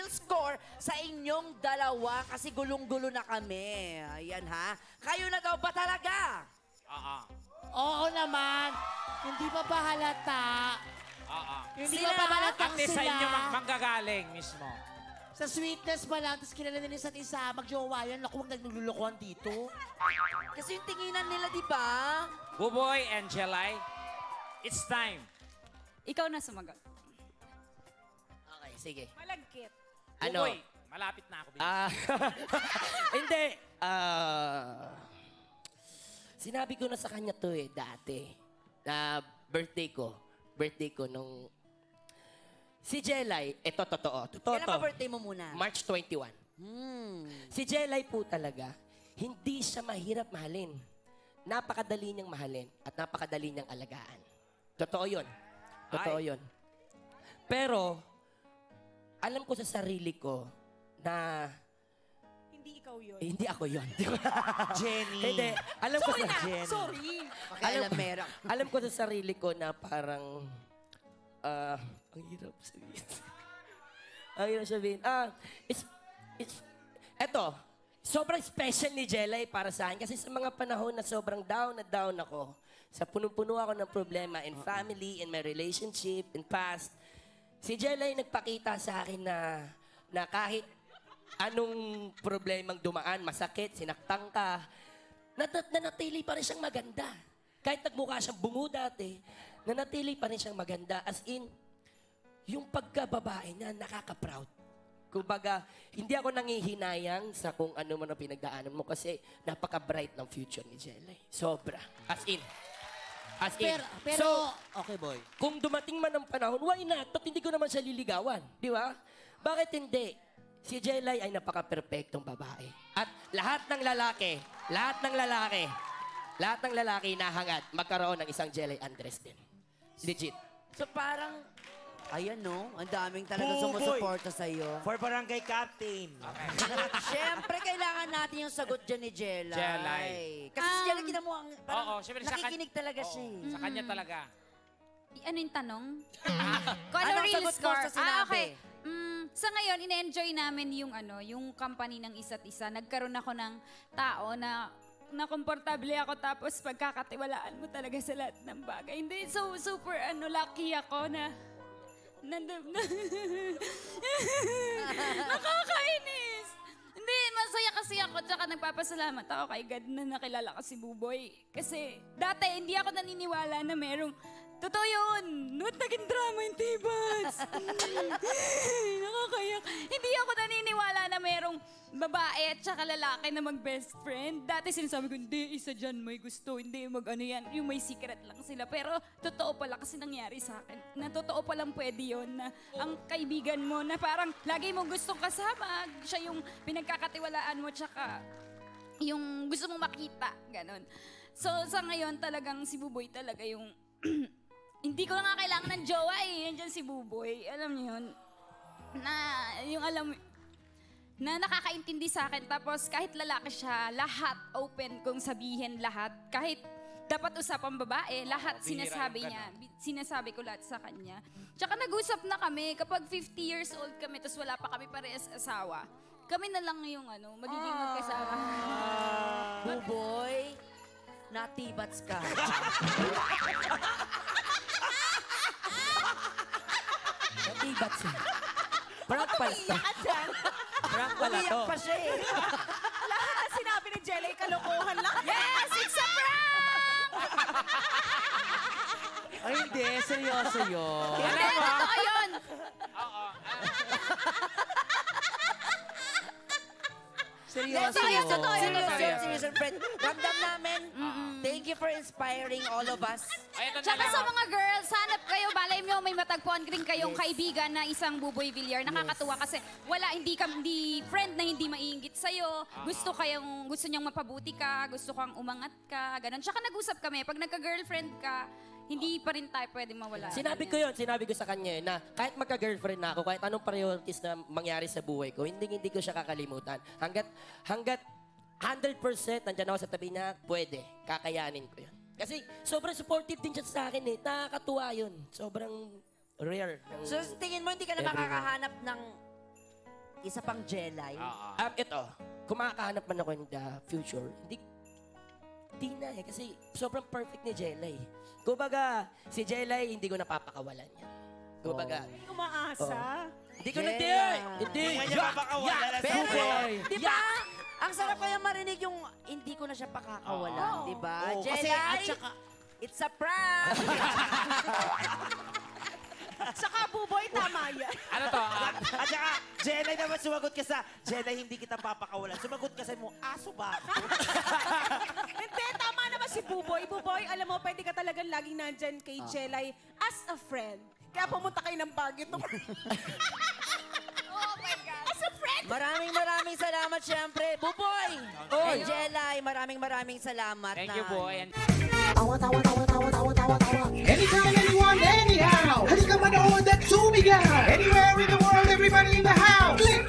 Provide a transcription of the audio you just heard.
real score sa inyong dalawa kasi gulong-gulo na kami. Ayan ha. Kayo na daw ba talaga? Oo. Oo naman. Hindi pa ba halata? Oo. Hindi Sila? pa ba halatang At least sa sila? inyo mang- manggagaling mismo. Sa sweetness pa lang, tapos kilala nila isa't isa, magjowa yan. Naku, huwag naglulukuhan dito. Kasi yung tinginan nila, di ba? Buboy and Jelay, it's time. Ikaw na sumagot. Okay, sige. Malagkit. Ano? Buboy, malapit na ako. Ah, hindi. Ah, sinabi ko na sa kanya to eh, dati. Na birthday ko. Birthday ko nung... Si Jelay, ito totoo. Totoo Kailan to. ba birthday mo muna? March 21. Hmm. Si Jelay po talaga, hindi siya mahirap mahalin. Napakadali niyang mahalin at napakadali niyang alagaan. Totoo yun. Totoo Ay. yun. Pero, alam ko sa sarili ko na Hindi ikaw yun. eh, hindi ako yun. Jenny. hindi. Alam ko Sorry sa, na! Jenny. Sorry! Pakialamera. alam ko sa sarili ko na parang, ah, ang hirap sabihin. ang hirap sabihin. Ah, it's, it's, eto, sobrang special ni Jelay para sa akin kasi sa mga panahon na sobrang down na down ako, sa punong-puno ako ng problema in family, in my relationship, in past, si Jelay nagpakita sa akin na, na kahit anong problemang dumaan, masakit, sinaktan ka, nat- nanatili pa rin siyang maganda. Kahit nagmukha siyang bungo dati, nanatili pa rin siyang maganda. As in, yung pagkababae niya, nakaka-proud. Kumbaga, hindi ako nangihinayang sa kung ano man ang pinagdaanan mo kasi napaka-bright ng future ni Jelly. Sobra. As in. As in. Pero, pero, So, okay boy. kung dumating man ang panahon, why not? Ba't hindi ko naman siya liligawan? Di ba? Bakit hindi? Si Jelay ay napaka-perfectong babae. At lahat ng lalaki, lahat ng lalaki, lahat ng lalaki nahangad magkaroon ng isang Jelay Andres din. Legit. So parang, ayan no, ang daming talaga Buboy. sumusuporta sa'yo. For Barangay Captain. Siyempre, kailangan natin yung sagot dyan ni Jelay. Jelay. Kasi si Um, Jelay, kita mo, ang, parang Oo, syempre sa kan- nakikinig talaga siya. eh. Sa kanya talaga. Ano yung tanong? Kung ano Anong real sagot mo score? sa Ah, sinabi? okay. Mm, sa ngayon, ine-enjoy namin yung ano, yung company ng isa't isa. Nagkaroon ako ng tao na na komportable ako tapos pagkakatiwalaan mo talaga sa lahat ng bagay. Hindi, so super ano, lucky ako na nandun na. Nakakainis! Hindi, masaya kasi ako tsaka nagpapasalamat ako kay God na nakilala ko si Buboy. Kasi dati hindi ako naniniwala na merong Totoo yun! Noot naging drama yung Tibas! Nakakayak. Hindi ako naniniwala na merong babae at saka lalaki na mag-best friend. Dati sinasabi ko, hindi, isa dyan may gusto, hindi mag ano yan, yung may secret lang sila. Pero totoo pala kasi nangyari sa akin. Na totoo palang pwede yun na ang kaibigan mo na parang lagi mong gustong kasama, siya yung pinagkakatiwalaan mo tsaka yung gusto mong makita, ganun. So, sa ngayon talagang si Buboy talaga yung hindi ko na nga kailangan ng jowa eh. Yan dyan si Buboy. Alam niyo yun? Na, yung alam na nakakaintindi sa akin. Tapos kahit lalaki siya, lahat open kong sabihin lahat. Kahit dapat usapang babae, lahat bihira sinasabi niya. Bi- Sinasabi ko lahat sa kanya. Tsaka nag-usap na kami. Kapag 50 years old kami, tapos wala pa kami parehas asawa, kami na lang yung ano, magiging magkasama. Buboy, natibats ka. Natibat siya. Prank pala pala to. Umiyak pa siya eh. Lahat na sinabi ni Jelly, kalokohan lang. Yes! It's a prank! Ay, hindi. Seryoso yun. Hindi, totoo yun! Oo. Seryoso yun, yun. totoo yun. Seryoso. serious, serious, friend. Ramdam namin. You for inspiring all of us. Ay, ito na Tsaka lang. sa mga girls, hanap kayo, balay nyo, may matagpuan rin kayong kaibigan na isang Buboy Villar. Nakakatuwa kasi wala, hindi ka, hindi friend na hindi maiingit sa'yo. Gusto kayong, gusto niyang mapabuti ka, gusto kang umangat ka, ganun. Tsaka nag-usap kami, pag nagka-girlfriend ka, hindi pa rin tayo pwede mawala. Sinabi ko yun, sinabi ko sa kanya na kahit magka-girlfriend na ako, kahit anong priorities na mangyari sa buhay ko, hindi hindi ko siya kakalimutan. Hanggat, hanggat 100% nandyan ako sa tabi niya, pwede. Kakayanin ko yun. Kasi sobrang supportive din siya sa akin eh. Nakakatuwa yun. Sobrang rare. ng- So, sa tingin mo, hindi ka na Everyone. makakahanap ng isa pang Jelay. Oo. Um, ito, kumakahanap man ako in the future, hindi, hindi na eh, kasi sobrang perfect ni Jelay. Kumbaga, si Jelay, hindi ko napapakawalan yan. Kumbaga, Umaasa. hindi ko na, Jelay. hindi, hindi, Hindi niya mapakawalan sa Pero, buhay. di ba? Ang sarap kaya marinig yung hindi ko na siya pakakawalan, Oo. di ba? Oo, kasi Jelay, at saka, it's a prank! Saka buboy, tama yan. Ano to? Ah, At saka, Jenay naman sumagot ka sa, Jenay, hindi kita papakawalan. Sumagot ka sa mo, aso ba ako? Hindi, tama naman si Buboy. Buboy, alam mo, pwede ka talagang laging nandyan kay Jelay as a friend. Kaya pumunta kayo ng Baguio. to- Maraming maraming salamat syempre. Buboy! Oy! Angela, maraming maraming salamat Thank you, na- boy. And- Tawa, tawa, tawa, tawa, tawa, tawa, tawa. Anytime, anyone, anyhow. Halika manood at sumigaw. Anywhere in the world, everybody in the house. Click